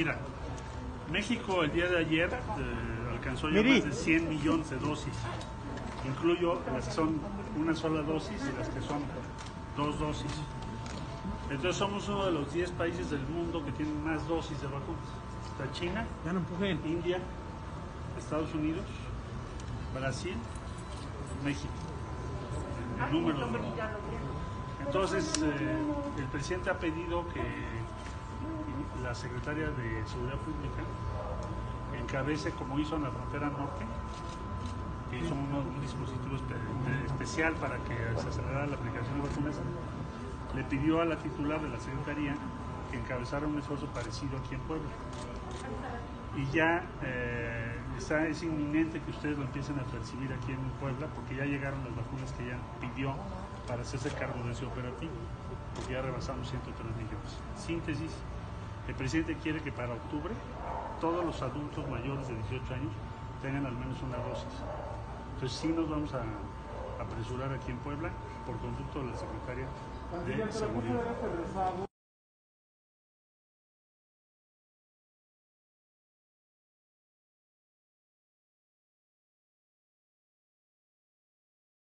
Mira, México el día de ayer eh, alcanzó ya Miri. más de 100 millones de dosis. Incluyo las que son una sola dosis y las que son dos dosis. Entonces somos uno de los 10 países del mundo que tienen más dosis de vacunas. Está China, Ya no. India, Estados Unidos, Brasil, México. El número de- Entonces, eh, el presidente ha pedido que la secretaria de Seguridad Pública encabece, como hizo en la frontera norte, que hizo un, dispositivo espe- especial para que se acelerara la aplicación de vacunas, le pidió a la titular de la Secretaría que encabezara un esfuerzo parecido aquí en Puebla. Y ya eh, está, es inminente que ustedes lo empiecen a percibir aquí en Puebla, porque ya llegaron las vacunas que ella pidió para hacerse cargo de ese operativo, porque ya rebasamos 103 millones. Síntesis, el presidente quiere que para octubre todos los adultos mayores de 18 años tengan al menos una dosis. Entonces sí nos vamos a apresurar aquí en Puebla por conducto de la Secretaria de Seguridad.